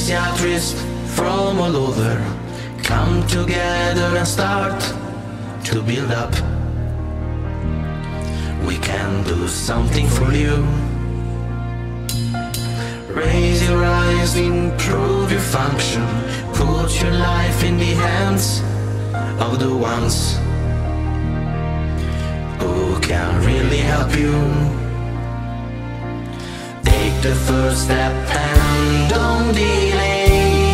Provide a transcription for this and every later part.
physiatrists from all over come together and start to build up. We can do something for you. Raise your eyes, improve your function, put your life in the hands of the ones who can really help you. Take the first step and don't delay.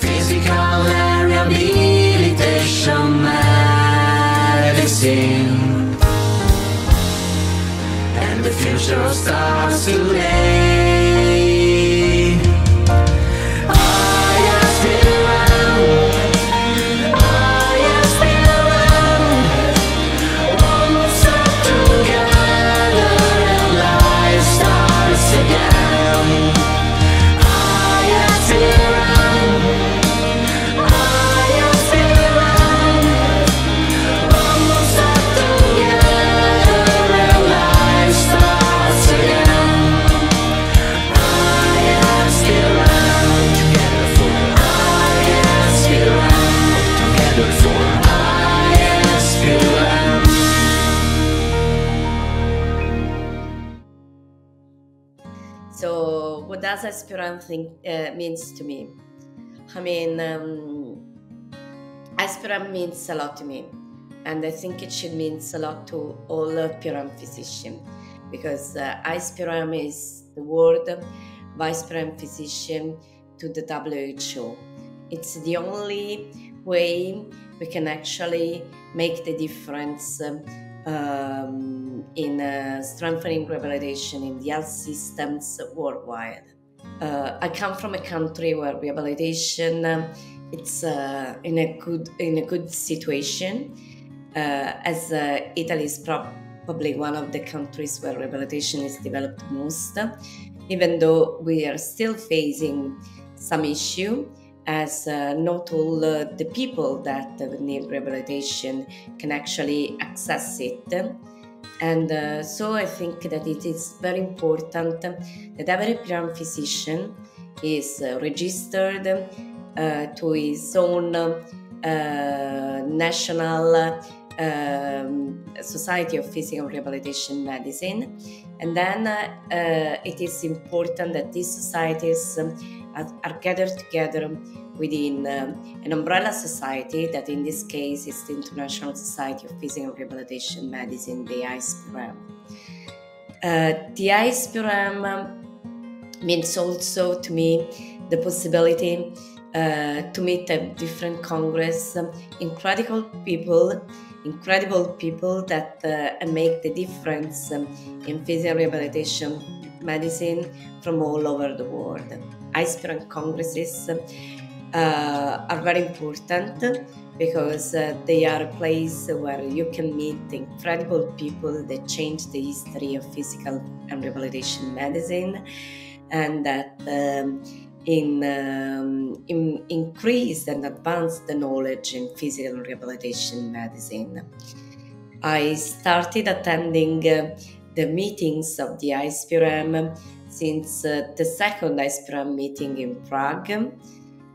Physical and rehabilitation medicine. And the future starts today. ISPRM uh, means to me? I mean, um, ISPRM means a lot to me, and I think it should mean a lot to all aspirant physicians because uh, is the word vice president physician to the WHO. It's the only way we can actually make the difference. um, in uh, strengthening rehabilitation in the health systems worldwide. Uh, I come from a country where rehabilitation um, it's uh, in a good in a good situation, uh, as uh, Italy is probably one of the countries where rehabilitation is developed most. Even though we are still facing some issue, as uh, not all uh, the people that uh, need rehabilitation can actually access it. And uh, so I think that it is very important that every PRM physician is uh, registered uh, to his own uh, national um, Society of Physical Rehabilitation Medicine. And then uh, it is important that these societies um, are gathered together within um, an umbrella society that in this case is the International Society of Physical Rehabilitation Medicine, the ISPRM. Uh, the ISPRM um, means also to me the possibility uh, to meet a different congress, um, incredible people, incredible people that uh, make the difference um, in physical rehabilitation medicine from all over the world. ISPRM congresses uh, are very important because uh, they are a place where you can meet incredible people that change the history of physical and rehabilitation medicine and that um, in, um, in increase and advance the knowledge in physical rehabilitation medicine. I started attending uh, the meetings of the ISPRM since uh, the second ISPRM meeting in Prague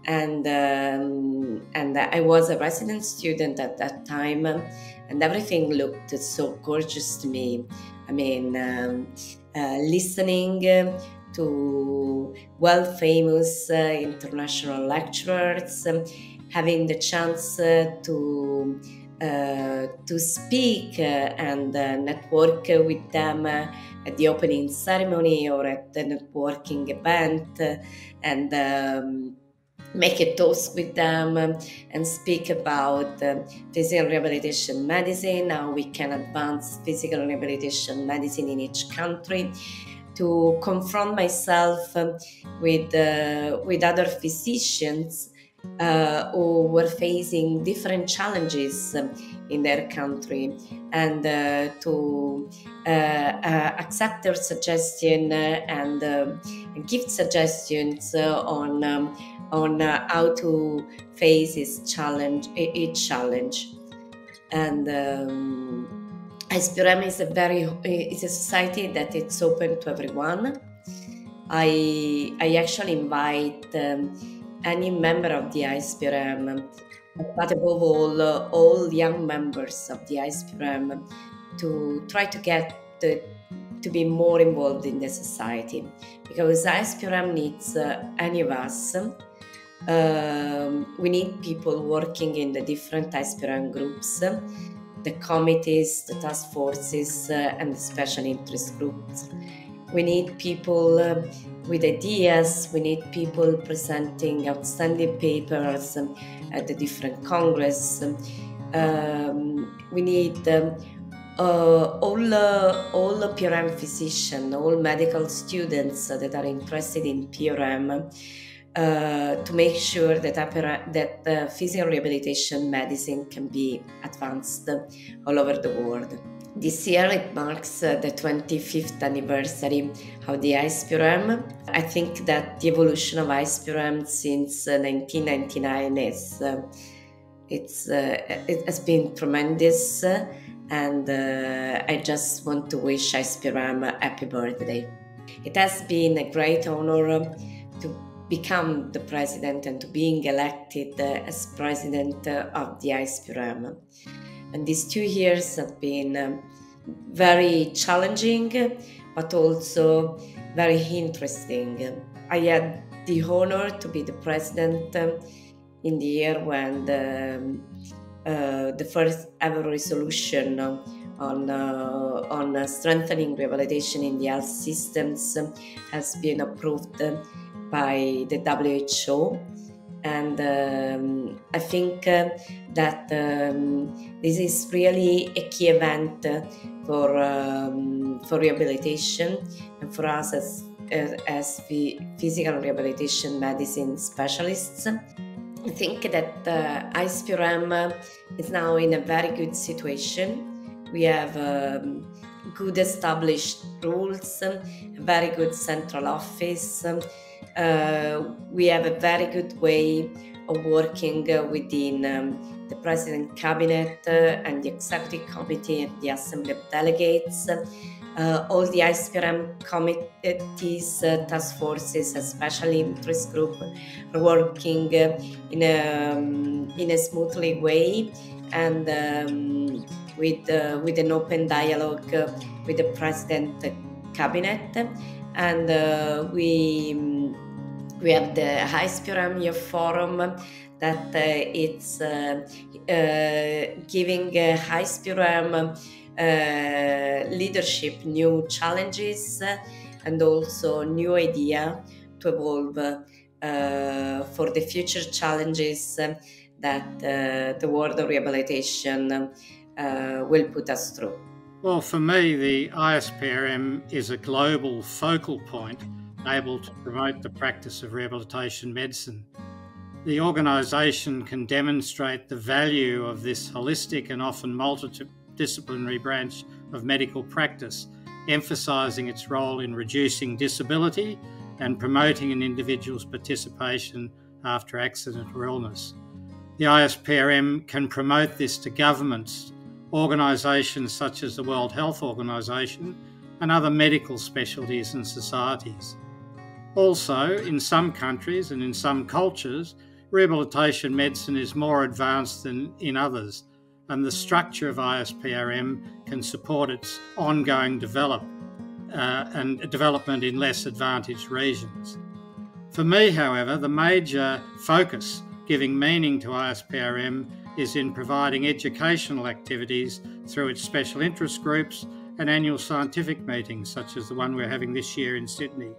and um, and I was a resident student at that time, and everything looked so gorgeous to me. I mean, um, uh, listening to well famous uh, international lecturers, um, having the chance uh, to uh, to speak uh, and uh, network with them at the opening ceremony or at the networking event, and. Um, make a toast with them um, and speak about uh, physical rehabilitation medicine, how we can advance physical rehabilitation medicine in each country, to confront myself um, with, uh, with other physicians uh, who were facing different challenges um, in their country. And uh, to uh, uh, accept their suggestion and, um, and give suggestions on um, on uh, how to face each challenge each challenge and um, is a very is a society that it's open to everyone I, I actually invite um, any member of the ISPRM, but above all, uh, all young members of the ISPRM to try to get the, to be more involved in the society because ISPRM needs uh, any of us. Um, we need people working in the different ISPRM groups, the committees, the task forces, uh, and the special interest groups. We need people uh, with ideas, we need people presenting outstanding papers um, at the different congress. Um, we need um, uh, all uh, all PRM physicians, all medical students that are interested in PRM. Uh, to make sure that, that uh, physical rehabilitation medicine can be advanced all over the world. This year it marks uh, the 25th anniversary of the ISPRM. I think that the evolution of ISPRM since 1999 uh, is uh, it's it has been tremendous, and uh, I just want to wish ISPRM a happy birthday. It has been a great honor become the president and to being elected as president of the ISPRM. And these two years have been um, very challenging, but also very interesting. I had the honor to be the president um, in the year when the, um, uh, the first ever resolution on, uh, on strengthening rehabilitation in the health systems has been approved by the WHO and um, I think uh, that um, this is really a key event for um, for rehabilitation and for us as as physical rehabilitation medicine specialists. I think that uh, ISPRM is now in a very good situation. We have um, good established rules, a very good central office uh, we have a very good way of working uh, within um, the President Cabinet uh, and the Executive Committee and the Assembly of Delegates. Uh, all the ISPRM committees, uh, task forces, especially interest group, are working uh, in a um, in a smoothly way and um, with with an open dialogue with the President Cabinet, and we. Um, we have the High Youth Forum that uh, it's uh, uh, giving uh, ISPRM uh, leadership new challenges and also new idea to evolve uh, for the future challenges that the world of rehabilitation will put us through. Well, for me, the ISPRM is a global focal point able to promote the practice of rehabilitation medicine. The organisation can demonstrate the value of this holistic and often multidisciplinary branch of medical practice, emphasising its role in reducing disability and promoting an individual's participation after accident or illness. The ISPRM can promote this to governments, organisations such as the World Health Organization, and other medical specialties and societies. Also, in some countries and in some cultures, rehabilitation medicine is more advanced than in others, and the structure of ISPRM can support its ongoing develop, uh, and development in less advantaged regions. For me, however, the major focus giving meaning to ISPRM is in providing educational activities through its special interest groups and annual scientific meetings, such as the one we're having this year in Sydney.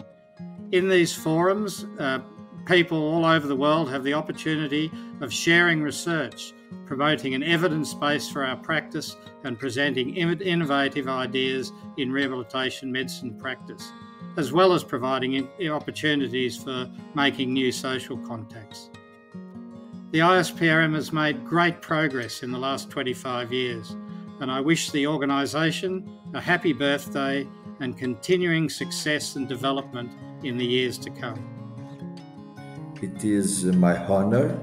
In these forums, uh, people all over the world have the opportunity of sharing research, promoting an evidence base for our practice, and presenting innovative ideas in rehabilitation medicine practice, as well as providing opportunities for making new social contacts. The ISPRM has made great progress in the last 25 years, and I wish the organisation a happy birthday and continuing success and development in the years to come. It is my honor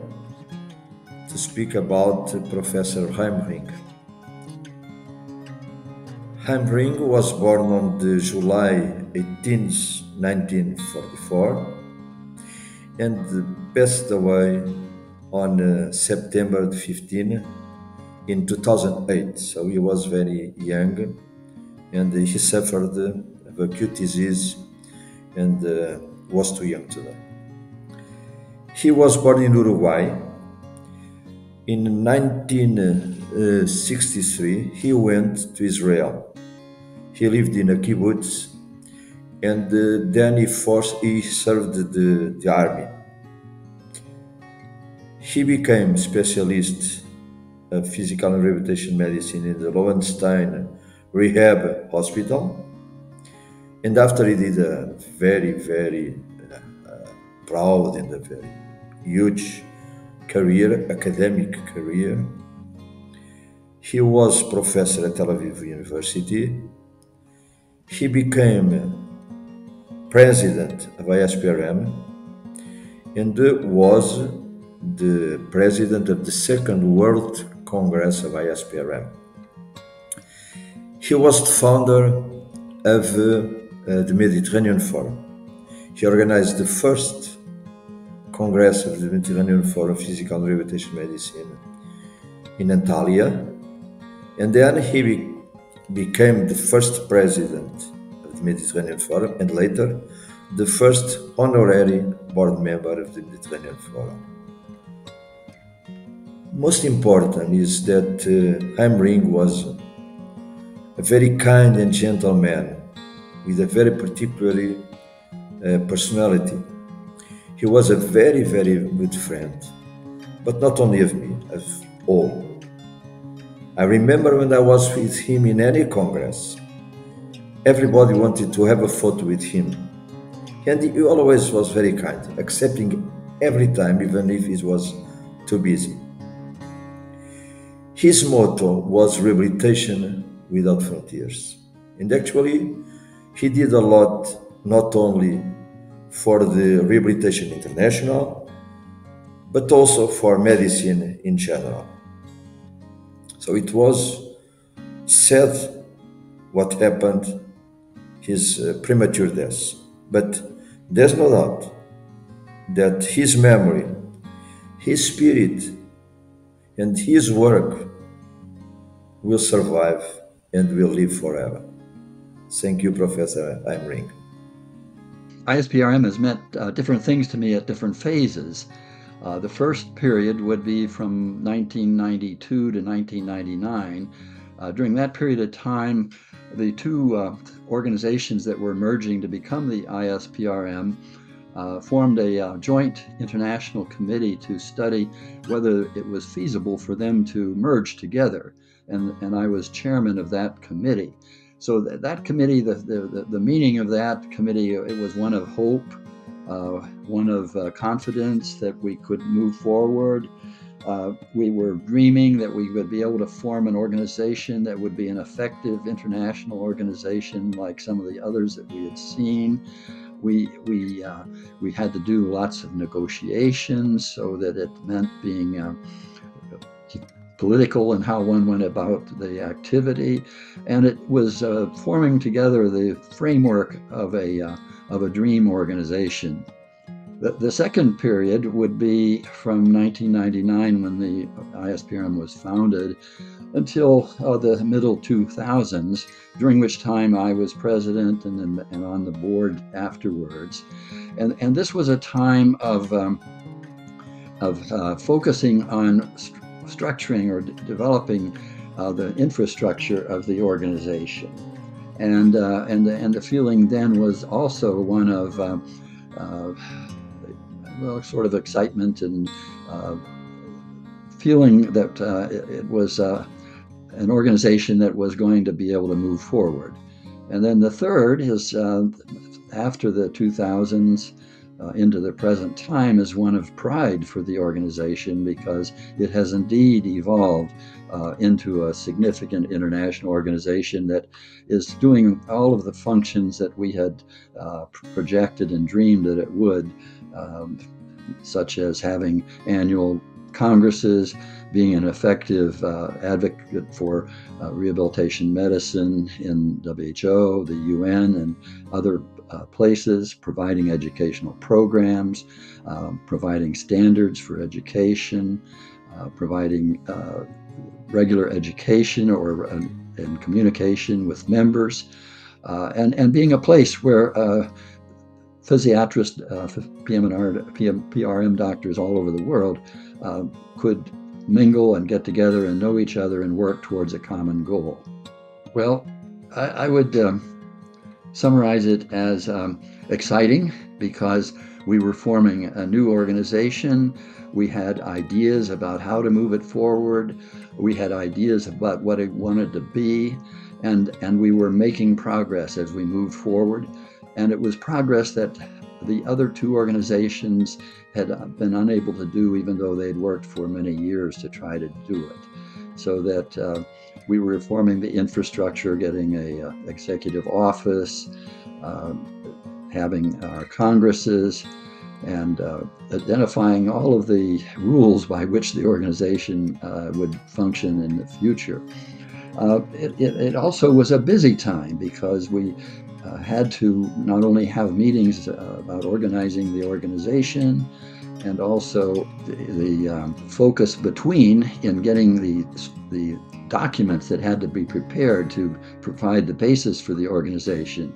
to speak about Professor Chaim Ring. Chaim Ring was born on July 18, 1944 and passed away on uh, September 15 in 2008. So he was very young and he suffered of acute disease and uh, was too young to die. He was born in Uruguay. In 1963, he went to Israel. He lived in a kibbutz and uh, then he, forced, he served the, the army. He became specialist of physical and rehabilitation medicine in the Loewenstein Rehab Hospital. And after he did a very, very uh, proud and a very huge career, academic career, he was professor at Tel Aviv University. He became president of ISPRM and was the president of the Second World Congress of ISPRM. He was the founder of uh, the Mediterranean Forum. He organized the first Congress of the Mediterranean Forum of Physical and Rehabilitation Medicine in Antalya, and then he be became the first president of the Mediterranean Forum and later the first honorary board member of the Mediterranean Forum most important is that uh, Chaim Ring was a very kind and gentle man with a very particular uh, personality. He was a very, very good friend, but not only of me, of all. I remember when I was with him in any congress, everybody wanted to have a photo with him. And he always was very kind, accepting every time, even if he was too busy. His motto was rehabilitation without frontiers. And actually, he did a lot not only for the Rehabilitation International, but also for medicine in general. So it was sad what happened, his uh, premature death. But there's no doubt that his memory, his spirit, and his work will survive and will live forever. Thank you, Professor Chaim Ring. ISPRM has meant uh, different things to me at different phases. Uh, the first period would be from 1992 to 1999. Uh, during that period of time, the two uh, organizations that were merging to become the ISPRM uh, formed a uh, joint international committee to study whether it was feasible for them to merge together. And, and I was chairman of that committee. So that, that committee, the, the, the meaning of that committee, it was one of hope, uh, one of uh, confidence that we could move forward. Uh, we were dreaming that we would be able to form an organization that would be an effective international organization like some of the others that we had seen we we uh, we had to do lots of negotiations so that it meant being uh, political and how one went about the activity, and it was uh, forming together the framework of a uh, of a dream organization. The, the second period would be from 1999 when the ISPRM was founded until uh, the middle 2000s, during which time I was president and, and on the board afterwards. And, and this was a time of, um, of uh, focusing on st- structuring or developing uh, the infrastructure of the organization. And, uh, and, and the feeling then was also one of uh, uh, well, sort of excitement and feeling that it, it, was an organization that was going to be able to move forward. And then the third is uh, after the 2000s uh, into the present time is one of pride for the organization because it has indeed evolved uh, into a significant international organization that is doing all of the functions that we had uh, projected and dreamed that it would, um, such as having annual congresses, being an effective uh, advocate for uh, rehabilitation medicine in WHO, the UN, and other uh, places, providing educational programs, um, providing standards for education, uh, providing uh, regular education or and communication with members, and, and being a place where physiatrists, uh, PM PRM doctors all over the world uh, could mingle and get together and know each other and work towards a common goal. Well, I, I would um, summarize it as um, exciting because we were forming a new organization. We had ideas about how to move it forward. We had ideas about what it wanted to be, and, and we were making progress as we moved forward. And it was progress that the other two organizations had been unable to do, even though they'd worked for many years to try to do it. So that uh, we were reforming the infrastructure, getting a uh, executive office, uh, having our congresses, and uh, identifying all of the rules by which the organization uh, would function in the future. Uh, it, it, it, also was a busy time because we uh, had to not only have meetings about organizing the organization and also the, the um, focus between in getting the, the documents that had to be prepared to provide the basis for the organization.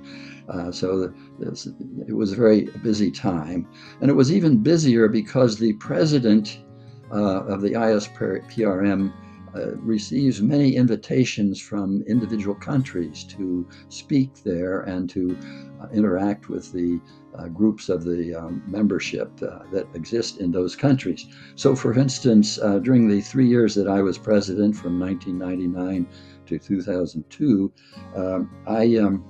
Uh, so this, it was a very busy time. And it was even busier because the president uh, of the ISPRM uh, receives many invitations from individual countries to speak there and to uh, interact with the uh, groups of the um, membership uh, that exist in those countries. So, for instance, uh, during the three years that I was president from 1999 to 2002, um, I um,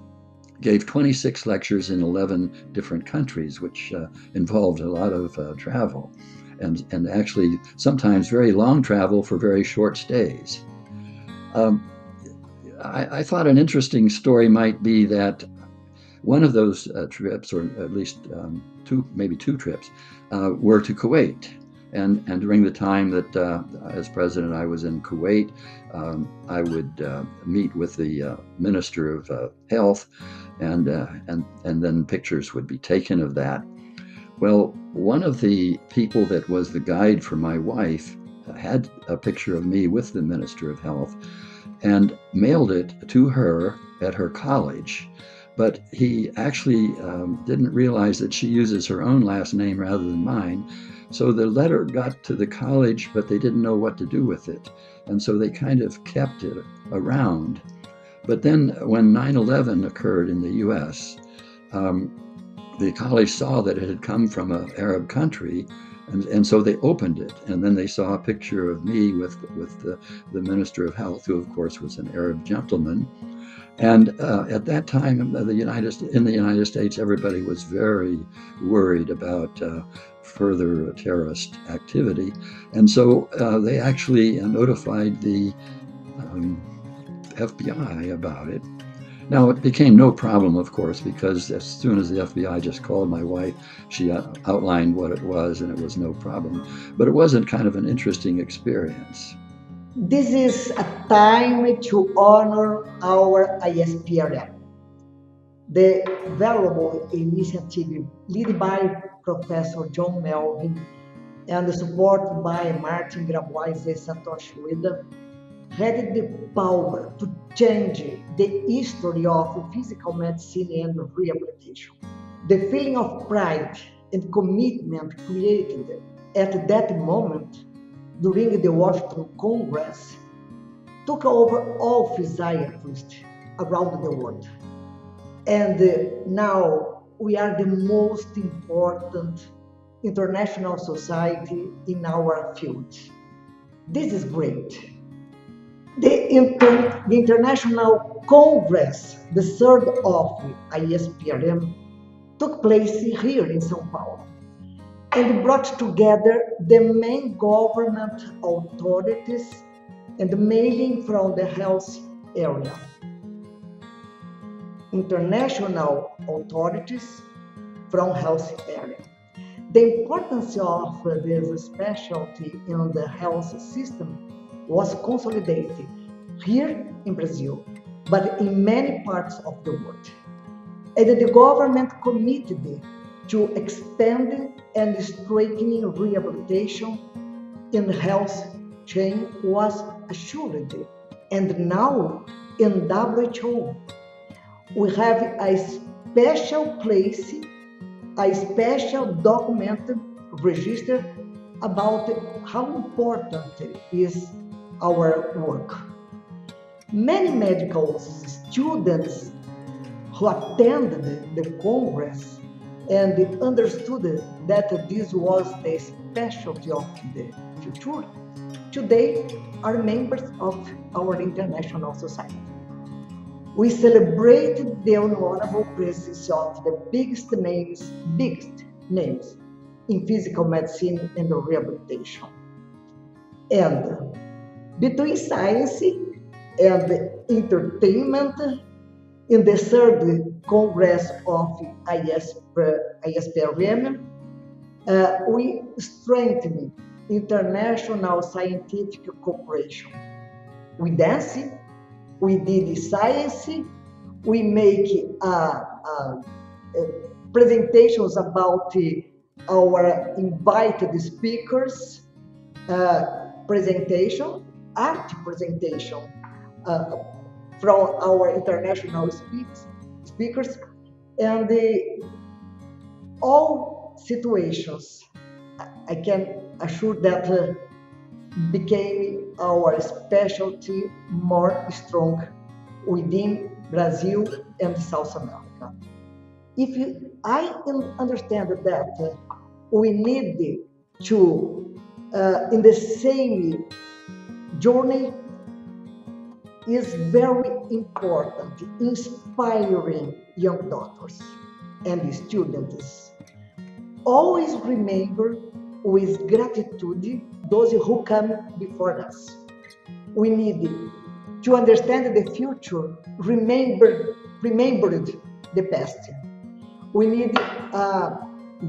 gave 26 lectures in 11 different countries, which involved a lot of travel and, and actually sometimes very long travel for very short stays. Um, I, I, thought an interesting story might be that one of those uh, trips, or at least um, two, maybe two trips, uh, were to Kuwait. And, and during the time that, uh, as president, I was in Kuwait, um, I would uh, meet with the uh, Minister of uh, Health, and, and, and then pictures would be taken of that. Well, one of the people that was the guide for my wife had a picture of me with the Minister of Health and mailed it to her at her college. But he actually um, didn't realize that she uses her own last name rather than mine. So the letter got to the college, but they didn't know what to do with it. And so they kind of kept it around. But then when 9 11 occurred in the US, um, the college saw that it had come from an Arab country, and, and so they opened it. And then they saw a picture of me with, with the, the Minister of Health, who, of course, was an Arab gentleman. And uh, at that time, the United, in the United States, everybody was very worried about uh, further terrorist activity. And so uh, they actually notified the um, FBI about it. Now, it became no problem, of course, because as soon as the FBI just called my wife, she outlined what it was, and it was no problem. But it wasn't kind of an interesting experience. This is a time to honor our ISPRM. The valuable initiative led by Professor John Melvin and supported by Martin Grabois and Satoshi Ueda had the power to change the history of physical medicine and rehabilitation. The feeling of pride and commitment created at that moment during the Washington Congress took over all physiatrists around the world. And uh, now we are the most important international society in our field. This is great the, inter, the International Congress, the third of ISPRM, took place here in São Paulo and brought together the main government authorities and mailing from the health area. International authorities from health area. The importance of this specialty in the health system was consolidated here in Brazil, but in many parts of the world. And the government committed to expanding and strengthening rehabilitation in the health chain was assured. And now in WHO, we have a special place, a special document register about how important is our work. Many medical students who attended the Congress and understood that this was the specialty of the future, today are members of our international society. We celebrated the honorable presence of the biggest names, biggest names in physical medicine and rehabilitation. And between science and entertainment, in the third Congress of ISPRM, uh, we strengthened international scientific cooperation. We dance, we did science, we make uh, uh, presentations about our invited speakers, uh, presentation, art presentation uh, from our international speaks, speakers, and the, all situations, I can assure that uh, became our specialty more strong within Brazil and South America. If you, I understand that uh, we need to, uh, in the same journey, is very important, inspiring young doctors and students. Always remember with gratitude those who come before us. We need to understand the future, remember, remembered the past. We need a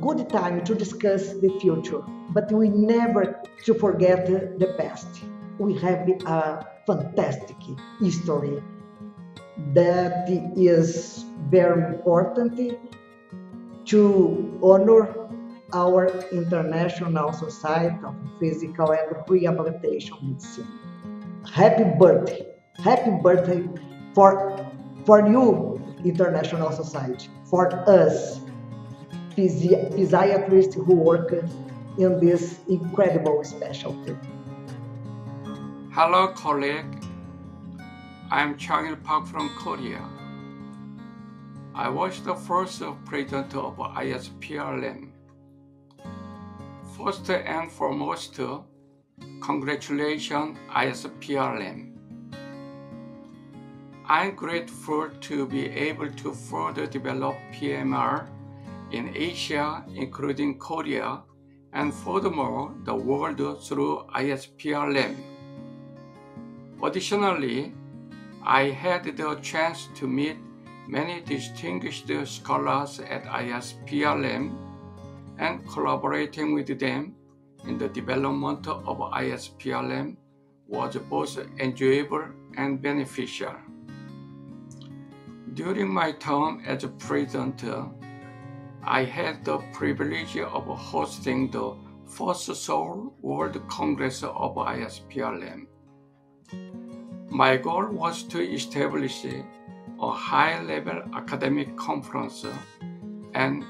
good time to discuss the future, but we never to forget the past. We have a fantastic history that is very important to honor our International Society of Physical and Rehabilitation Medicine. Happy birthday! Happy birthday for, for you, International Society, for us, physi- physiatrists who work in this incredible specialty. Hello, colleague. I'm Chang Park from Korea. I was the first president of ISPRM First and foremost, congratulations ISPRM. I'm grateful to be able to further develop PMR in Asia, including Korea, and furthermore, the world through ISPRM. Additionally, I had the chance to meet many distinguished scholars at ISPRM and collaborating with them in the development of ISPRM was both enjoyable and beneficial. During my term as president, I had the privilege of hosting the first Seoul World Congress of ISPRM. My goal was to establish a high-level academic conference and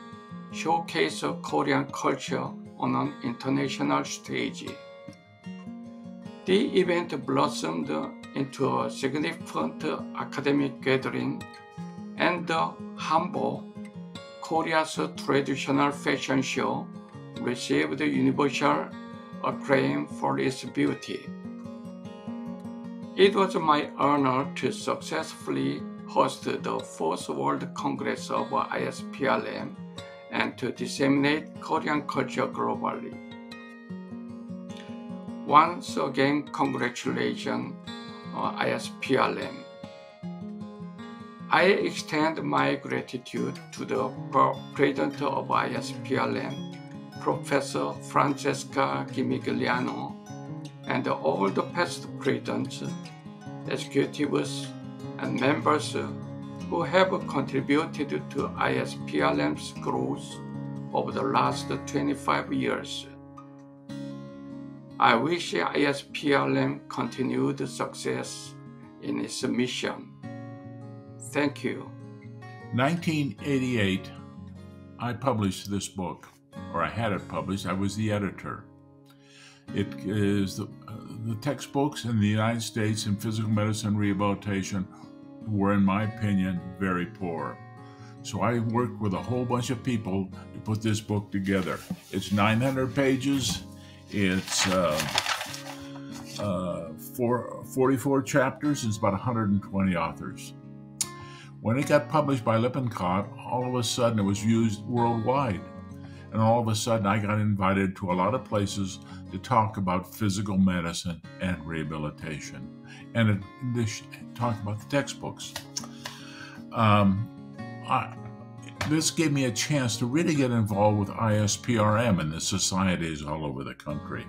showcase Korean culture on an international stage. The event blossomed into a significant academic gathering and the Hanbok, Korea's traditional fashion show, received universal acclaim for its beauty. It was my honor to successfully host the fourth World Congress of ISPRM and to disseminate Korean culture globally. Once again, congratulations, uh, ISPRM. I extend my gratitude to the President of ISPRM, Professor Francesca Gimigliano, and all the past presidents, executives, and members who have contributed to ISPRM's growth over the last 25 years. I wish ISPRM continued success in its mission. Thank you. 1988, I published this book, or I had it published. I was the editor. It is the, the textbooks in the United States in physical medicine rehabilitation were, in my opinion, very poor. So I worked with a whole bunch of people to put this book together. It's 900 pages. It's uh, uh, four, 44 chapters. It's about 120 authors. When it got published by Lippincott, all of a sudden it was used worldwide. And all of a sudden I got invited to a lot of places to talk about physical medicine and rehabilitation. And it talk about the textbooks. Um, I, this gave me a chance to really get involved with ISPRM and the societies all over the country.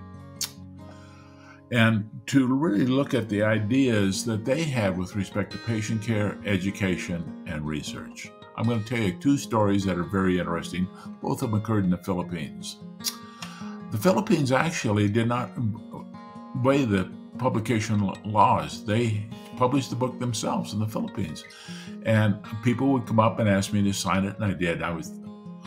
And to really look at the ideas that they have with respect to patient care, education, and research. I'm going to tell you two stories that are very interesting. Both of them occurred in the Philippines. The Philippines actually did not obey the publication laws. They published the book themselves in the Philippines. And people would come up and ask me to sign it, and I did. I was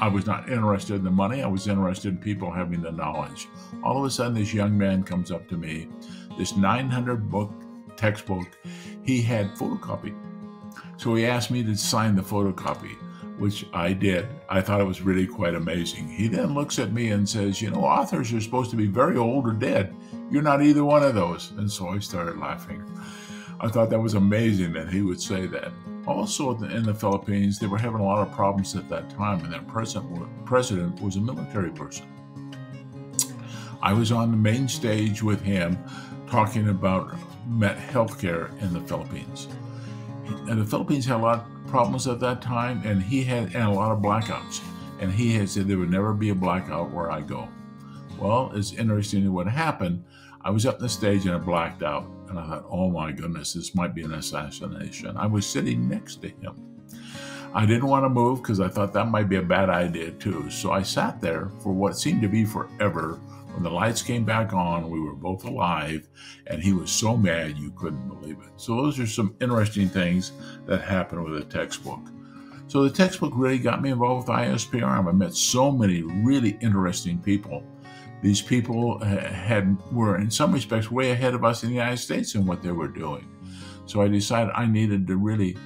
I was not interested in the money. I was interested in people having the knowledge. All of a sudden, this young man comes up to me, this 900 book textbook he had photocopied. So he asked me to sign the photocopy, which I did. I thought it was really quite amazing. He then looks at me and says, You know, authors are supposed to be very old or dead. You're not either one of those. And so I started laughing. I thought that was amazing that he would say that. Also, in the Philippines, they were having a lot of problems at that time, and their president, president was a military person. I was on the main stage with him talking about healthcare in the Philippines. And the Philippines had a lot problems at that time, and he had and a lot of blackouts. And he had said there would never be a blackout where I go. Well, it's interesting what happened. I was up on the stage and I blacked out. And I thought, oh my goodness, this might be an assassination. I was sitting next to him. I didn't want to move because I thought that might be a bad idea too. So I sat there for what seemed to be forever. When the lights came back on, we were both alive, and he was so mad you couldn't believe it. So, those are some interesting things that happened with the textbook. So, the textbook really got me involved with ISPRM. I met so many really interesting people these people had were in some respects way ahead of us in the United States in what they were doing. So I decided I needed to really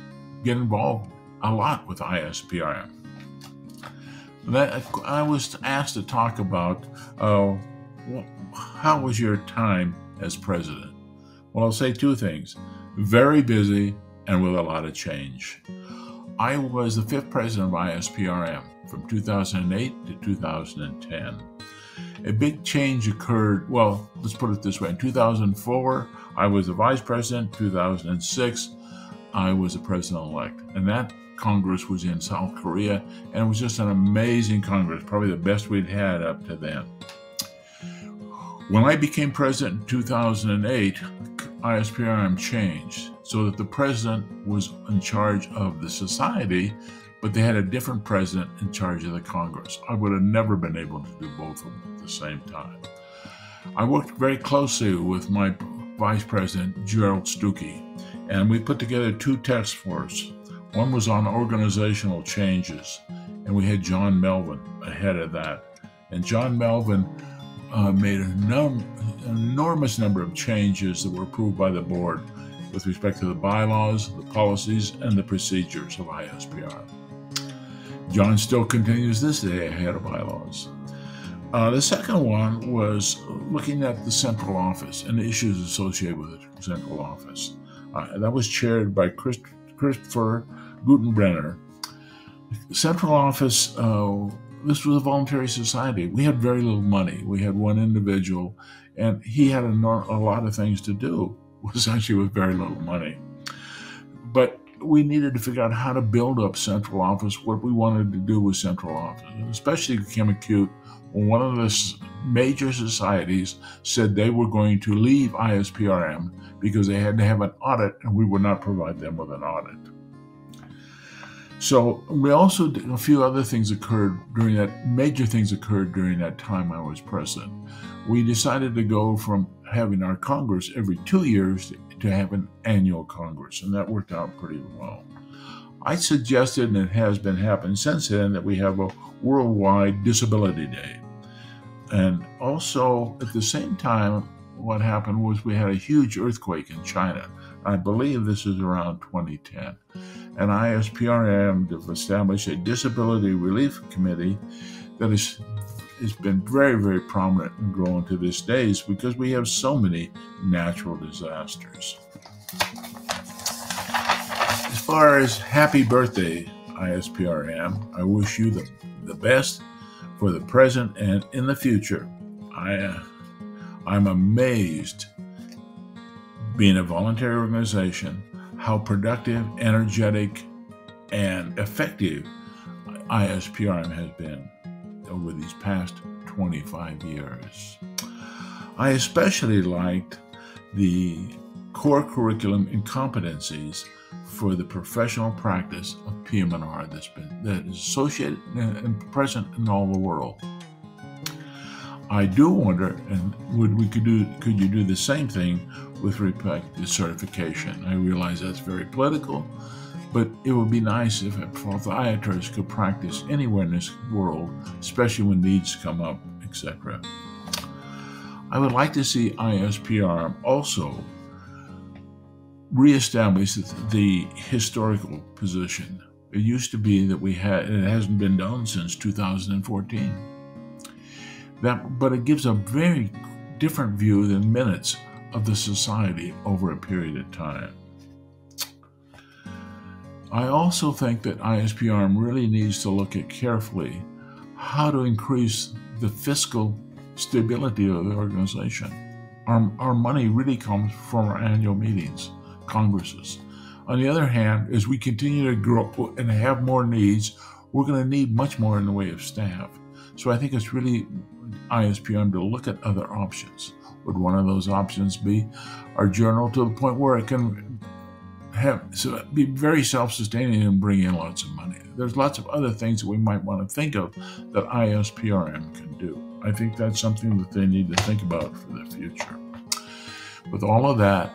get involved a lot with ISPRM. That, I was asked to talk about uh, how was your time as president. Well, I'll say two things: very busy and with a lot of change. I was the fifth president of ISPRM from 2008 to 2010 a big change occurred. Well, let's put it this way in 2004, I was the vice president. 2006, I was the president elect. And that Congress was in South Korea, and it was just an amazing Congress, probably the best we'd had up to then. When I became president in 2008, ISPRM changed so that the president was in charge of the society but they had a different president in charge of the Congress. I would have never been able to do both of them at the same time. I worked very closely with my vice president, Gerold Stucki, and we put together two task forces. One was on organizational changes, and we had John Melvin ahead of that. And John Melvin uh, made an enormous number of changes that were approved by the board with respect to the bylaws, the policies, and the procedures of ISPR. John still continues this day ahead of bylaws. Uh, the second one was looking at the central office and the issues associated with the central office. Uh, that was chaired by Christ- Christopher Gutenbrunner. Central office, uh, this was a voluntary society. We had very little money. We had one individual, and he had a, a lot of things to do, essentially with very little money. But we needed to figure out how to build up central office, what we wanted to do with central office. And especially became acute when one of the major societies said they were going to leave ISPRM because they had to have an audit and we would not provide them with an audit. So we also did, a few other things occurred during that major things occurred during that time I was president. We decided to go from having our Congress every two years to have an annual Congress, and that worked out pretty well. I suggested, and it has been happening since then, that we have a worldwide disability day. And also, at the same time, what happened was we had a huge earthquake in China. I believe this is around 2010. And ISPRM established a disability relief committee that is has been very, very prominent and growing to this day is because we have so many natural disasters. As far as happy birthday, ISPRM, I wish you the, the best for the present and in the future. I, uh, I'm amazed being a voluntary organization how productive, energetic, and effective ISPRM has been over these past 25 years. I especially liked the core curriculum and competencies for the professional practice of PM&R that's been that is associated and present in all the world. I do wonder, and would we could do could you do the same thing with respect to certification? I realize that's very political, but it would be nice if physiatrists could practice anywhere in this world, especially when needs come up, etc. I would like to see ISPR also reestablish the historical position. It used to be that we had, it hasn't been done since 2014. That, but it gives a very different view than minutes of the society over a period of time. I also think that ISPRM really needs to look at carefully how to increase the fiscal stability of the organization. Our, our money really comes from our annual meetings, congresses. On the other hand, as we continue to grow and have more needs, we're going to need much more in the way of staff. So I think it's really ISPRM to look at other options. Would one of those options be our journal to the point where it can have so be very self-sustaining and bring in lots of money. There's lots of other things that we might want to think of that ISPRM can do. I think that's something that they need to think about for the future. With all of that,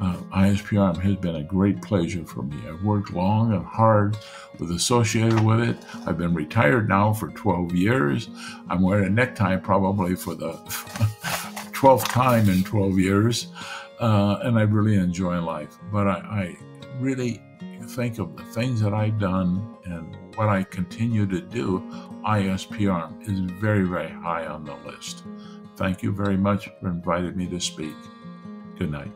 uh, ISPRM has been a great pleasure for me. I've worked long and hard with associated with it. I've been retired now for 12 years. I'm wearing a necktie probably for the 12th time in 12 years uh, and I really enjoy life. But I, I really think of the things that I've done and what I continue to do, ISPRM is very, very high on the list. Thank you very much for inviting me to speak. Good night.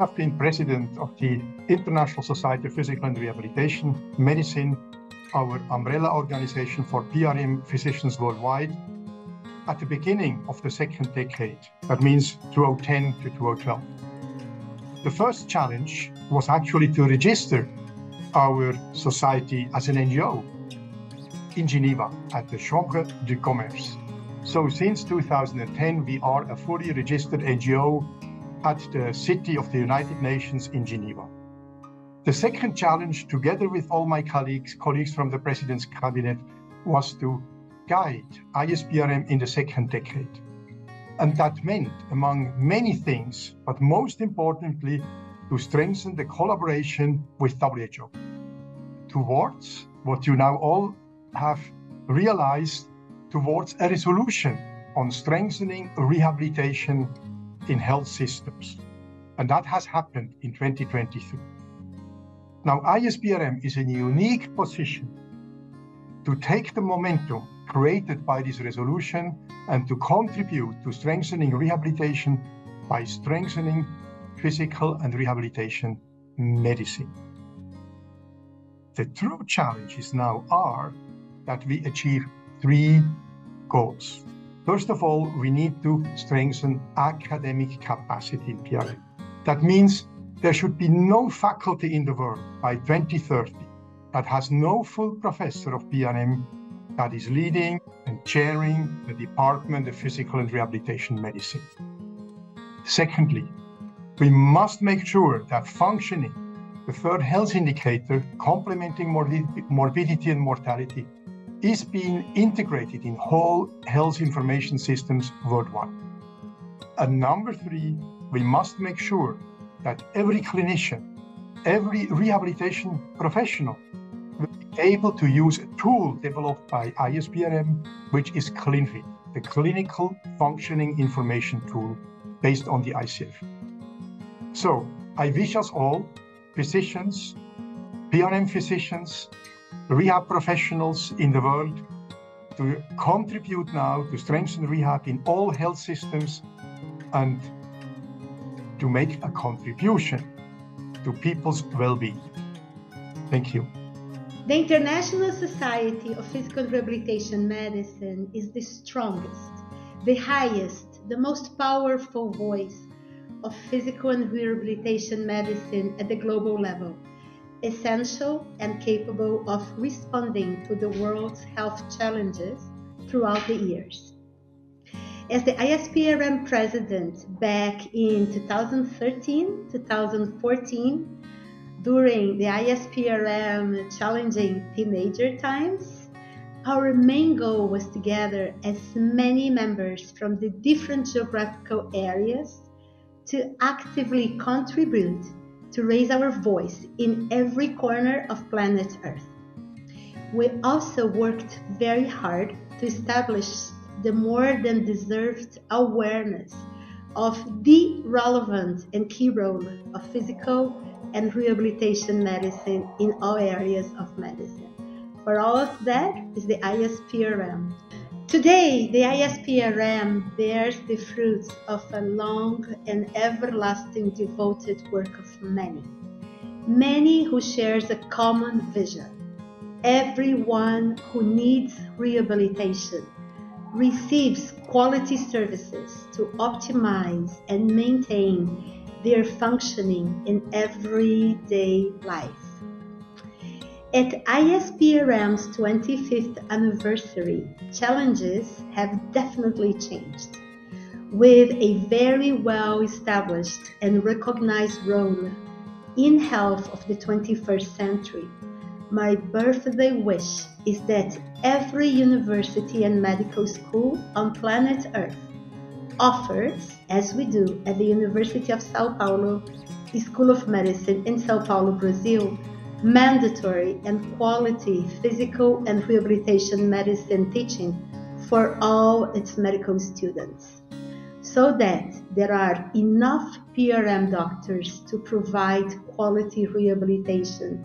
I have been president of the International Society of Physical and Rehabilitation Medicine, our umbrella organization for PRM physicians worldwide, at the beginning of the second decade, that means 2010 to 2012. The first challenge was actually to register our society as an NGO in Geneva at the Chambre du Commerce. So since 2010, we are a fully registered NGO at the City of the United Nations in Geneva. The second challenge, together with all my colleagues, colleagues from the President's Cabinet, was to guide ISPRM in the second decade. And that meant, among many things, but most importantly, to strengthen the collaboration with WHO towards what you now all have realized towards a resolution on strengthening rehabilitation in health systems. And that has happened in 2023. Now, ISPRM is in a unique position to take the momentum created by this resolution and to contribute to strengthening rehabilitation by strengthening physical and rehabilitation medicine. The true challenges now are that we achieve three goals. First of all, we need to strengthen academic capacity in PRM. That means There should be no faculty in the world by 2030 that has no full professor of PRM that is leading and chairing the Department of Physical and Rehabilitation Medicine. Secondly, we must make sure that functioning, the third health indicator complementing morbidity and mortality, is being integrated in whole health information systems worldwide. And number three, we must make sure that every clinician, every rehabilitation professional will be able to use a tool developed by ISPRM, which is ClinFit, the Clinical Functioning Information Tool based on the ICF. So I wish us all, physicians, PRM physicians, rehab professionals in the world, to contribute now to strengthen rehab in all health systems and to make a contribution to people's well-being. Thank you. The International Society of Physical Rehabilitation Medicine is the strongest, the highest, the most powerful voice of physical and rehabilitation medicine at the global level, essential and capable of responding to the world's health challenges throughout the years. As the ISPRM president back in 2013 2014, during the ISPRM challenging teenager times, our main goal was to gather as many members from the different geographical areas to actively contribute to raise our voice in every corner of planet Earth. We also worked very hard to establish the more than deserved awareness of the relevant and key role of physical and rehabilitation medicine in all areas of medicine. For all of that is the ISPRM. Today, the ISPRM bears the fruits of a long and everlasting devoted work of many. Many who shares a common vision. Everyone who needs rehabilitation receives quality services to optimize and maintain their functioning in everyday life. At ISPRM's 25th anniversary, challenges have definitely changed. With a very well established and recognized role in health of the 21st century, my birthday wish is that every university and medical school on planet Earth offers, as we do at the University of Sao Paulo School of Medicine in Sao Paulo, Brazil, mandatory and quality physical and rehabilitation medicine teaching for all its medical students so that there are enough PRM doctors to provide quality rehabilitation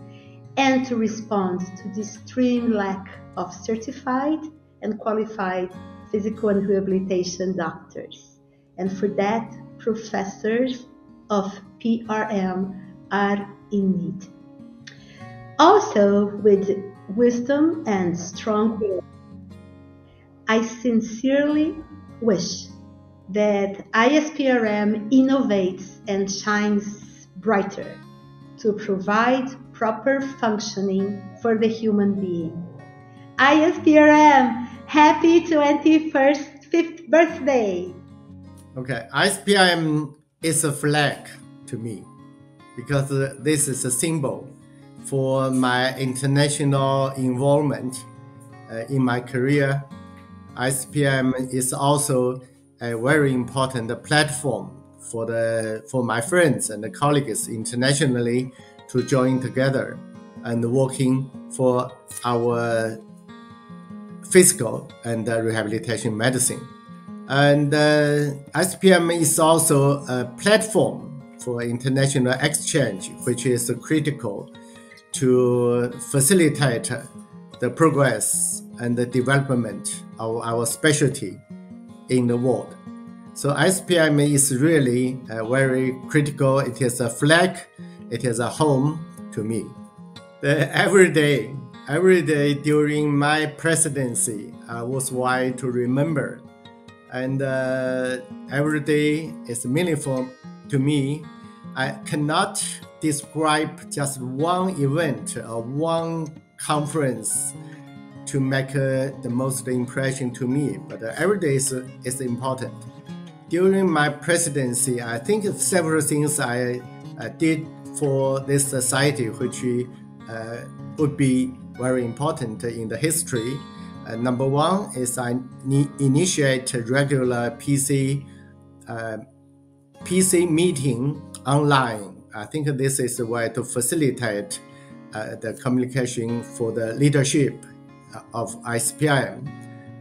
and to respond to the extreme lack of certified and qualified physical and rehabilitation doctors. And for that, professors of PRM are in need. Also, with wisdom and strong will, I sincerely wish that ISPRM innovates and shines brighter to provide proper functioning for the human being. ISPRM, happy 21st fifth birthday! Okay, ISPRM is a flag to me because uh, this is a symbol for my international involvement uh, in my career. ISPRM is also a very important platform for the for my friends and colleagues internationally to join together and working for our physical and rehabilitation medicine. And uh, ISPRM is also a platform for international exchange, which is critical to facilitate the progress and the development of our specialty in the world. So ISPRM is really uh, very critical. It is a flag. It is a home to me. The, every day, every day during my presidency uh, was why to remember, and uh, every day is meaningful to me I cannot describe just one event or one conference to make uh, the most impression to me, but uh, every day is, is important. During my presidency, I think several things I uh, did for this society, which uh, would be very important in the history. Uh, number one is I initiate regular PC uh, PC meeting online. I think this is a way to facilitate uh, the communication for the leadership uh, of ISPRM.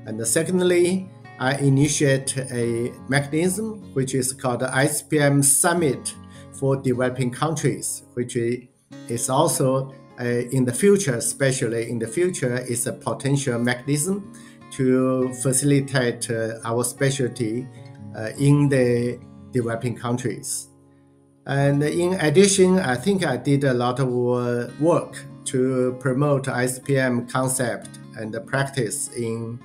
And secondly, I initiate a mechanism which is called the ISPRM Summit for Developing Countries, which is also uh, in the future, especially in the future, is a potential mechanism to facilitate uh, our specialty uh, in the developing countries. And in addition, I think I did a lot of work to promote ISPRM concept and practice in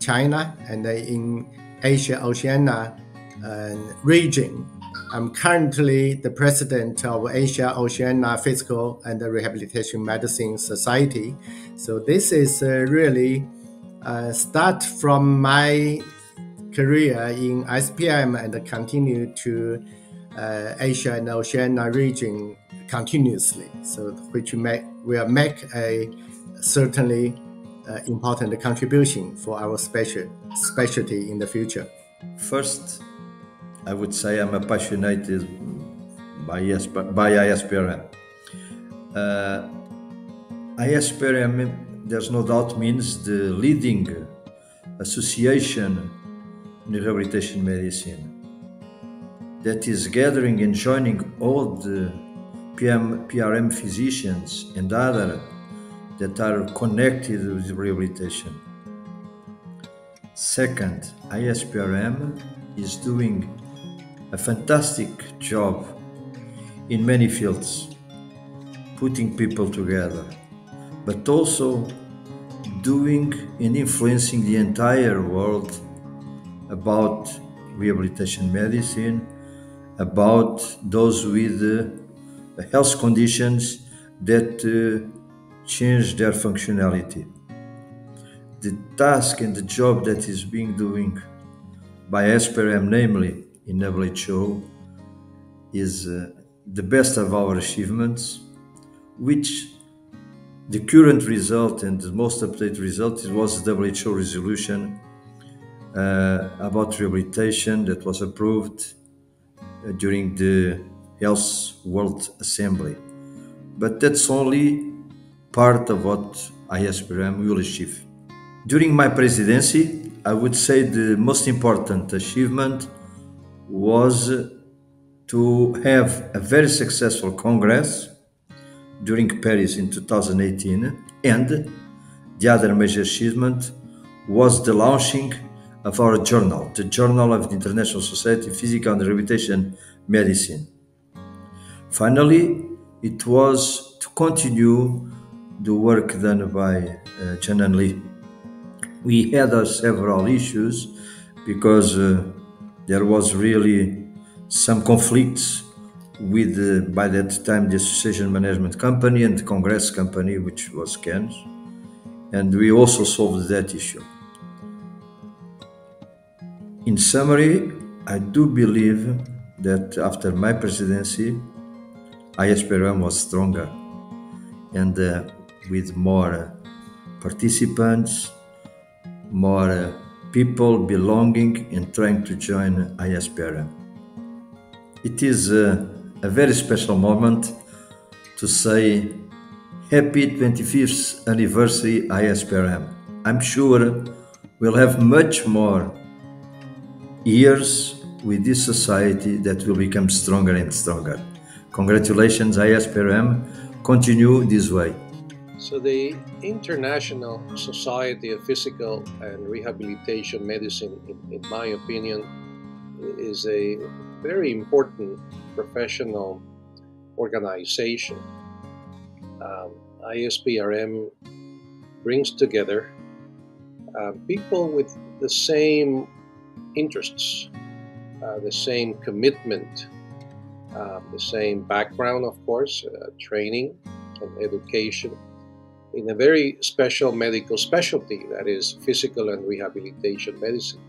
China and in Asia Oceania region. I'm currently the president of Asia Oceania Physical and Rehabilitation Medicine Society. So this is uh, really uh, start from my career in ISPRM and continue to uh, Asia and Oceania region continuously. So which make, will make a certainly uh, important contribution for our special, specialty in the future. First, I would say I'm passionate by, by ISPRM. Uh, ISPRM, there's no doubt, means the leading association in rehabilitation medicine that is gathering and joining all the PM, PRM physicians and other that are connected with rehabilitation. Second, ISPRM is doing a fantastic job in many fields, putting people together, but also doing and influencing the entire world about rehabilitation medicine, about those with uh, health conditions that uh, change their functionality. The task and the job that is being doing by ISPRM, namely in WHO, is uh, the best of our achievements, which the current result and the most updated result was the WHO resolution uh, about rehabilitation that was approved Uh, during the Health World Assembly. But that's only part of what ISPRM will achieve. During my presidency, I would say the most important achievement was to have a very successful Congress during Paris in 2018, and the other major achievement was the launching of our journal, the Journal of the International Society of Physical and Rehabilitation Medicine. Finally, it was to continue the work done by uh, Jianan Li. We had uh, several issues because uh, there was really some conflicts with, uh, by that time, the Association Management Company and the Congress Company, which was KENES. and we also solved that issue. In summary, I do believe that after my presidency, ISPRM was stronger and uh, with more uh, participants, more uh, people belonging and trying to join ISPRM. It is a, a very special moment to say happy 25th anniversary ISPRM. I'm sure we'll have much more years with this society that will become stronger and stronger. Congratulations, ISPRM. Continue this way. So the International Society of Physical and Rehabilitation Medicine, in, in my opinion, is a very important professional organization. Um, ISPRM brings together uh, people with the same interests, uh, the same commitment um, the same background, of course, uh, training and education in a very special medical specialty that is physical and rehabilitation medicine,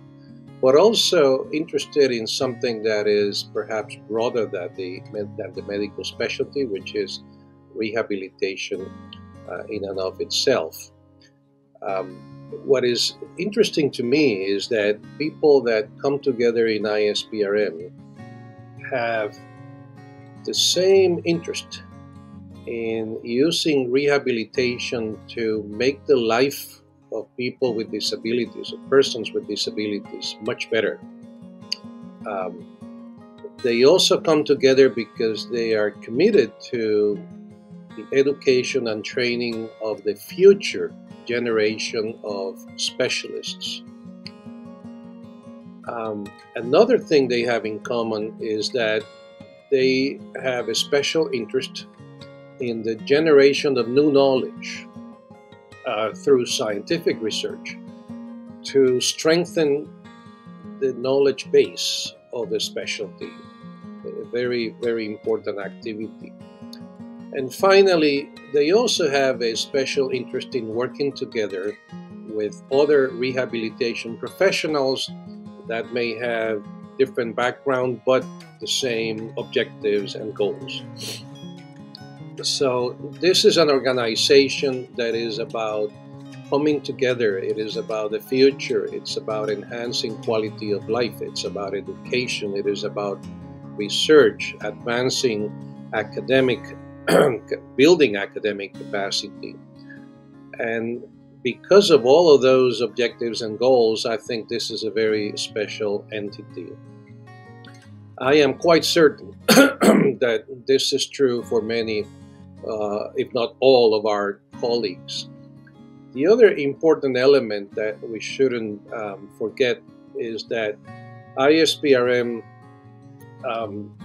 but also interested in something that is perhaps broader than the, than the medical specialty, which is rehabilitation uh, in and of itself. Um, what is interesting to me is that people that come together in ISPRM have the same interest in using rehabilitation to make the life of people with disabilities, of persons with disabilities, much better. Um, they also come together because they are committed to the education and training of the future generation of specialists. Um, another thing they have in common is that they have a special interest in the generation of new knowledge uh, through scientific research to strengthen the knowledge base of the specialty. A very, very important activity. And finally, they also have a special interest in working together with other rehabilitation professionals that may have different background but the same objectives and goals. So this is an organization that is about coming together. It is about the future. It's about enhancing quality of life. It's about education. It is about research, advancing academic, building academic capacity. And because of all of those objectives and goals, I think this is a very special entity. I am quite certain that this is true for many uh, if not all, of our colleagues. The other important element that we shouldn't um, forget is that ISPRM um,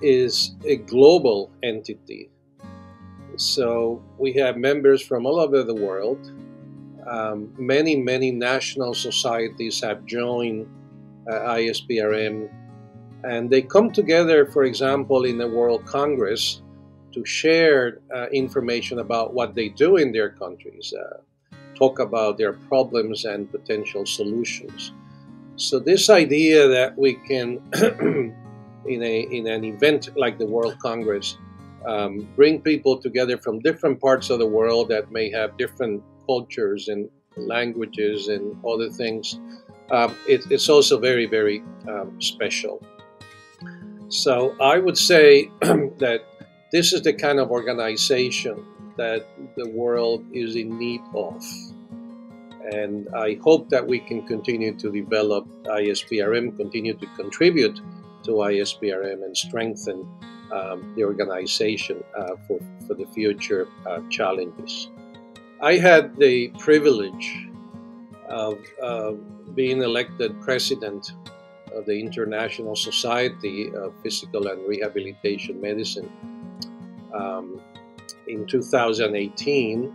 is a global entity. So we have members from all over the world. Um, many, many national societies have joined uh, ISPRM and they come together, for example, in the World Congress to share uh, information about what they do in their countries, uh, talk about their problems and potential solutions. So this idea that we can, in a in an event like the World Congress, um, bring people together from different parts of the world that may have different cultures and languages and other things, um, it, it's also very very um, special. So I would say that this is the kind of organization that the world is in need of. And I hope that we can continue to develop ISPRM, continue to contribute to ISPRM, and strengthen um, the organization uh, for, for the future uh, challenges. I had the privilege of uh, being elected president of the International Society of Physical and Rehabilitation Medicine um, in 2018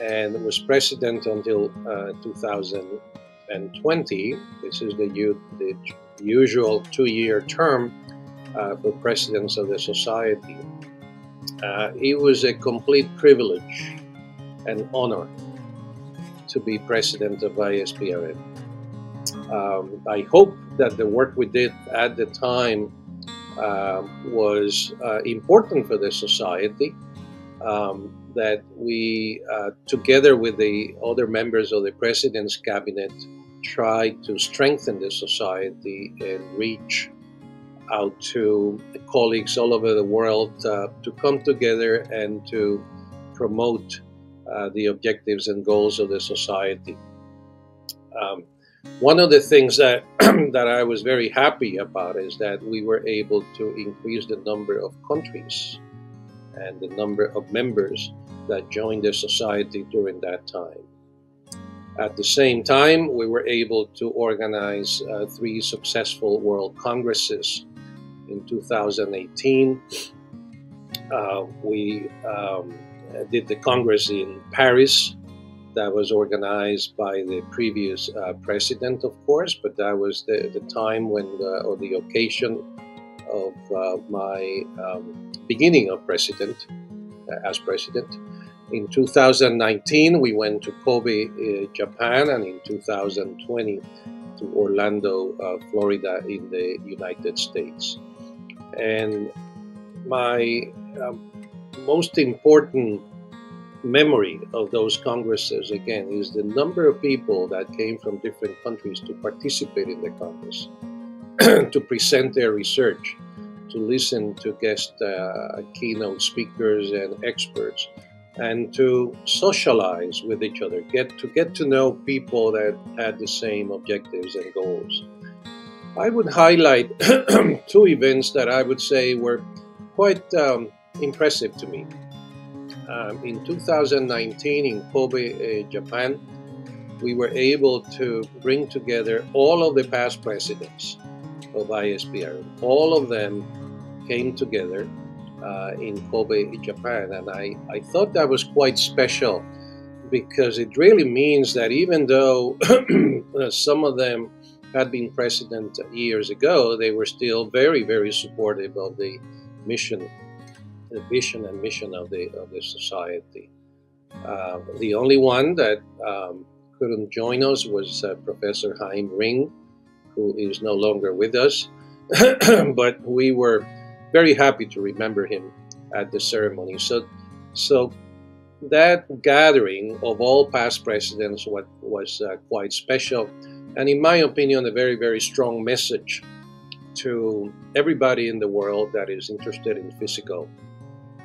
and was president until uh, 2020. This is the, the usual two-year term uh, for presidents of the society. Uh, it was a complete privilege and honor to be president of ISPRM. Um, I hope that the work we did at the time um, was uh, important for the society. Um, that we, uh, together with the other members of the president's cabinet, tried to strengthen the society and reach out to colleagues all over the world uh, to come together and to promote uh, the objectives and goals of the society. Um, one of the things that that I was very happy about is that we were able to increase the number of countries and the number of members that joined the society during that time. At the same time, we were able to organize uh, three successful World Congresses in 2018. Uh, we um, did the Congress in Paris that was organized by the previous uh, president, of course, but that was the, the time when, the, or the occasion of uh, my um, beginning of president, uh, as president. In 2019, we went to Kobe, uh, Japan, and in 2020 to Orlando, uh, Florida, in the United States. And my um, most important memory of those congresses, again, is the number of people that came from different countries to participate in the congress, to present their research, to listen to guest uh, keynote speakers and experts and to socialize with each other, get to get to know people that had the same objectives and goals. I would highlight two events that I would say were quite um, impressive to me. Um, in 2019 in Kobe, uh, Japan, we were able to bring together all of the past presidents of ISPR. All of them came together uh, in Kobe, Japan. And I, I thought that was quite special because it really means that even though some of them had been president years ago, they were still very, very supportive of the mission, the vision and mission of the, of the society. Uh, the only one that um, couldn't join us was uh, Professor Chaim Ring, who is no longer with us. but we were very happy to remember him at the ceremony. So, so that gathering of all past presidents what was uh, quite special, and in my opinion, a very very strong message to everybody in the world that is interested in physical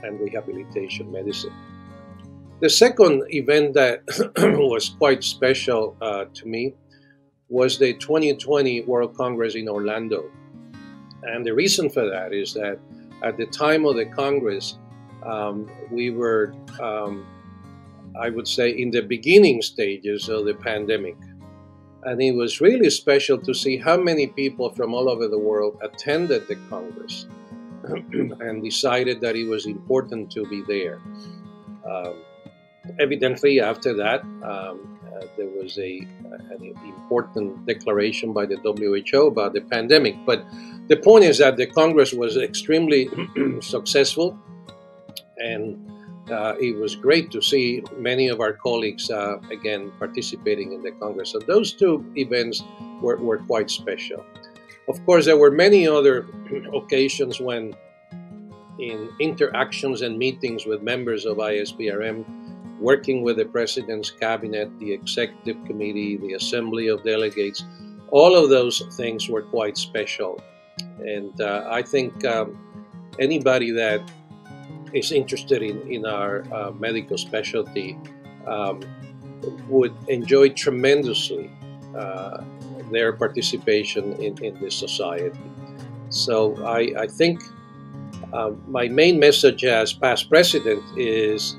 and rehabilitation medicine. The second event that was quite special uh, to me was the 2020 World Congress in Orlando. And the reason for that is that at the time of the Congress, um, we were, um, I would say, in the beginning stages of the pandemic. And it was really special to see how many people from all over the world attended the Congress and decided that it was important to be there. Um, evidently, after that, um, uh, there was a, an important declaration by the WHO about the pandemic. But the point is that the Congress was extremely successful, and uh, it was great to see many of our colleagues uh, again participating in the Congress. So those two events were, were quite special. Of course, there were many other occasions when, in interactions and meetings with members of ISPRM, working with the President's Cabinet, the Executive Committee, the Assembly of Delegates, all of those things were quite special. And uh, I think um, anybody that is interested in, in our uh, medical specialty um, would enjoy tremendously uh, their participation in, in this society. So I, I think um, my main message as past president is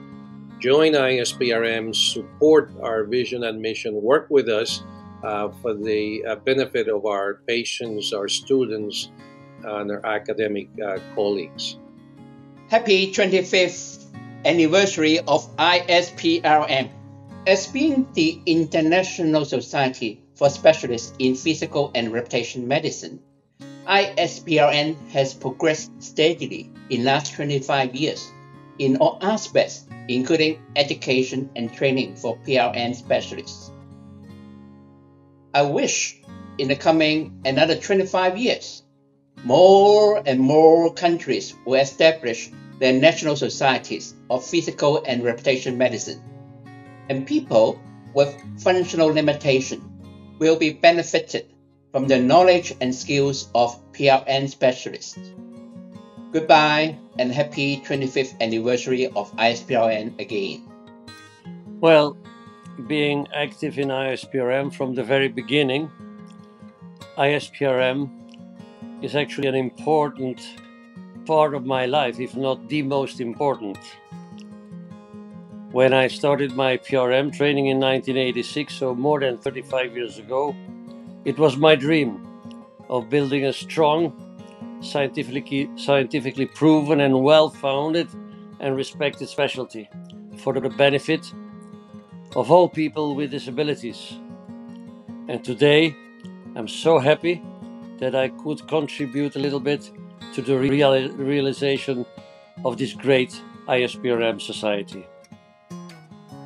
join ISPRM, support our vision and mission, work with us uh, for the uh, benefit of our patients, our students, and our academic uh, colleagues. Happy 25th anniversary of ISPRM. As being the International Society for Specialists in Physical and Rehabilitation Medicine, ISPRM has progressed steadily in last 25 years in all aspects, including education and training for PRM specialists. I wish in the coming another 25 years, more and more countries will establish their national societies of physical and rehabilitation medicine, and people with functional limitation will be benefited from the knowledge and skills of PRM specialists. Goodbye and happy 25th anniversary of ISPRM again. Well, being active in ISPRM from the very beginning, ISPRM is actually an important part of my life, if not the most important. When I started my PRM training in 1986, so more than 35 years ago, it was my dream of building a strong, scientifically, scientifically proven and well founded and respected specialty for the benefit of all people with disabilities. And today, I'm so happy that I could contribute a little bit to the real, realization of this great ISPRM society.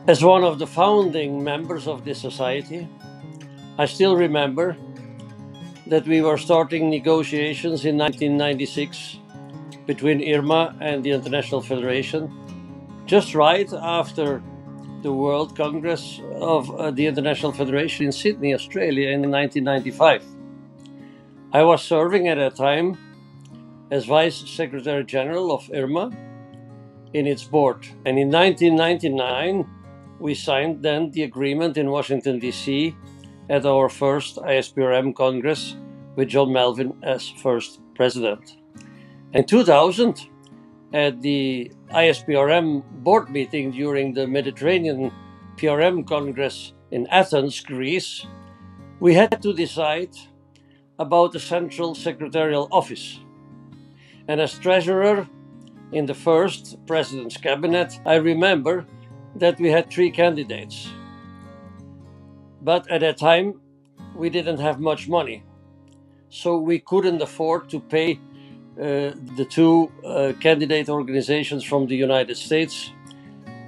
As one of the founding members of this society, I still remember that we were starting negotiations in 1996 between IRMA and the International Federation, just right after the World Congress of uh, the International Federation in Sydney, Australia in 1995. I was serving at that time as Vice Secretary General of IRMA in its board. And in 1999, we signed then the agreement in Washington, D.C. at our first ISPRM Congress with John Melvin as first president. In 2000, at the ISPRM board meeting during the Mediterranean PRM Congress in Athens, Greece, we had to decide about the central secretarial office. And as treasurer in the first president's cabinet, I remember that we had three candidates. But at that time, we didn't have much money. So we couldn't afford to pay uh, the two uh, candidate organizations from the United States.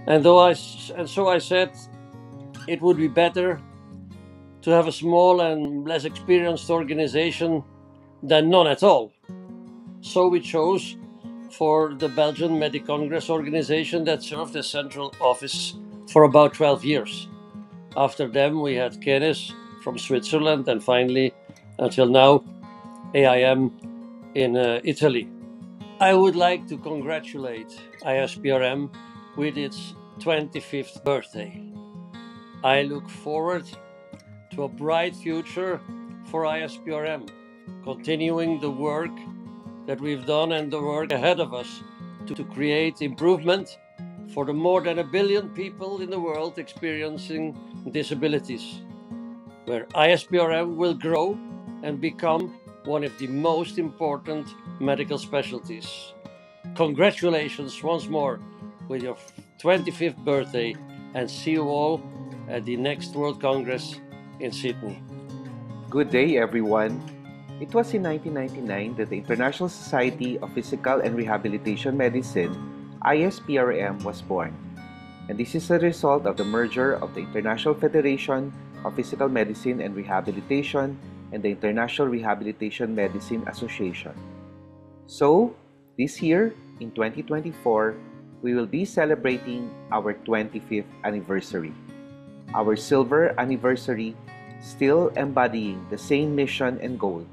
And, though I, and so I said it would be better to have a small and less experienced organization than none at all. So we chose for the Belgian MediCongress organization that served as central office for about 12 years. After them, we had KENES from Switzerland, and finally, until now, AIM in uh, Italy. I would like to congratulate ISPRM with its 25th birthday. I look forward to a bright future for ISPRM, continuing the work that we've done and the work ahead of us to, to create improvement for the more than a billion people in the world experiencing disabilities, where ISPRM will grow and become one of the most important medical specialties. Congratulations once more with your 25th birthday and see you all at the next World Congress in Sydney. Good day, everyone. It was in 1999 that the International Society of Physical and Rehabilitation Medicine, ISPRM, was born. And this is a result of the merger of the International Federation of Physical Medicine and Rehabilitation and the International Rehabilitation Medicine Association. So, this year, in 2024, we will be celebrating our 25th anniversary. Our silver anniversary still embodying the same mission and goal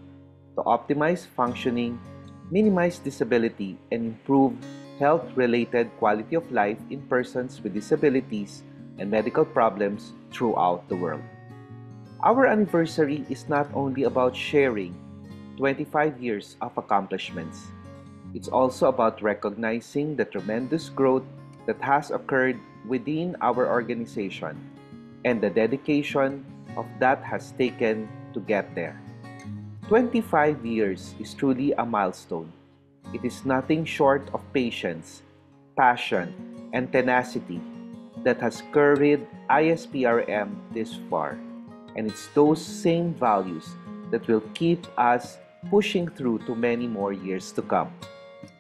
to optimize functioning, minimize disability, and improve health-related quality of life in persons with disabilities and medical problems throughout the world. Our anniversary is not only about sharing 25 years of accomplishments, it's also about recognizing the tremendous growth that has occurred within our organization and the dedication of that has taken to get there. 25 years is truly a milestone. It is nothing short of patience, passion, and tenacity that has carried ISPRM this far. And it's those same values that will keep us pushing through to many more years to come.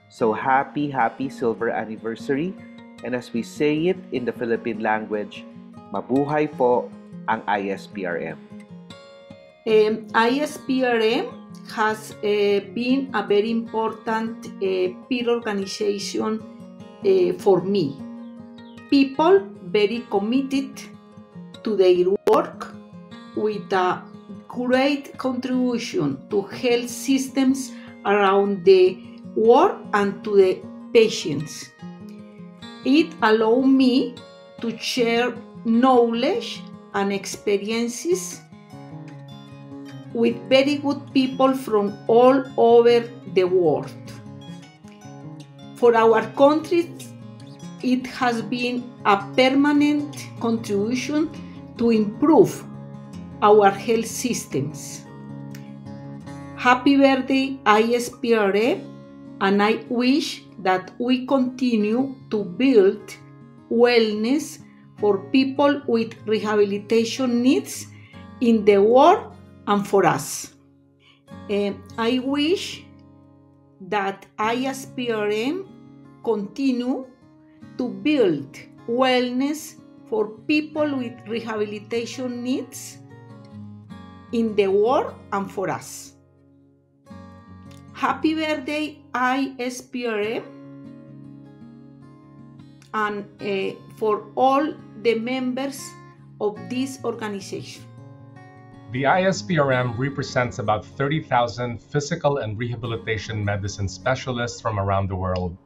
So happy, happy silver anniversary. And as we say it in the Philippine language, mabuhay po ang ISPRM. Um, ISPRM has uh, been a very important uh, peer organization uh, for me. People very committed to their work with a great contribution to health systems around the world and to the patients. It allowed me to share knowledge and experiences with very good people from all over the world. For our country, it has been a permanent contribution to improve our health systems. Happy birthday, ISPRM, and I wish that we continue to build wellness for people with rehabilitation needs in the world and for us. I wish that ISPRM continue to build wellness for people with rehabilitation needs in the world and for us. Happy birthday, ISPRM, and uh, for all the members of this organization. The ISPRM represents about 30,000 physical and rehabilitation medicine specialists from around the world,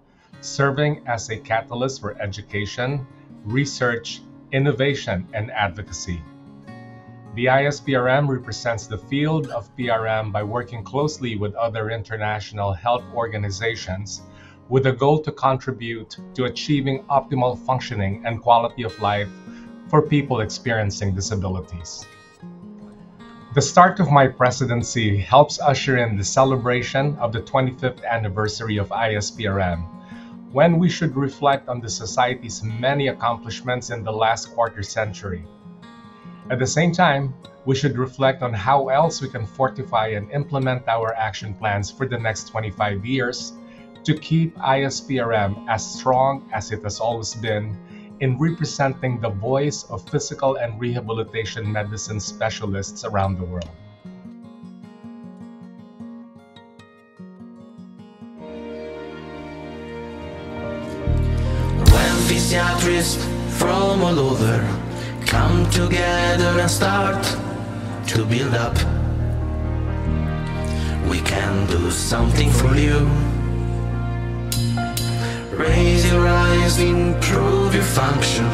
serving as a catalyst for education, research, innovation, and advocacy. The ISPRM represents the field of PRM by working closely with other international health organizations with a goal to contribute to achieving optimal functioning and quality of life for people experiencing disabilities. The start of my presidency helps usher in the celebration of the 25th anniversary of ISPRM, when we should reflect on the society's many accomplishments in the last quarter century. At the same time, we should reflect on how else we can fortify and implement our action plans for the next 25 years to keep ISPRM as strong as it has always been in representing the voice of physical and rehabilitation medicine specialists around the world. When physiatrists from all over come together and start to build up, we can do something for you. Raise your eyes, improve your function,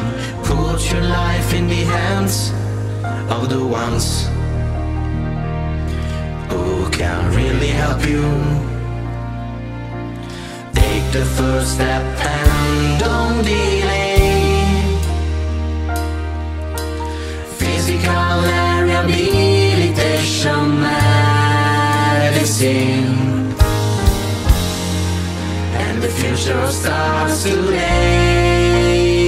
put your life in the hands of the ones who can really help you. Take the first step and don't delay. Physical and rehabilitation medicine the future starts today. to lay.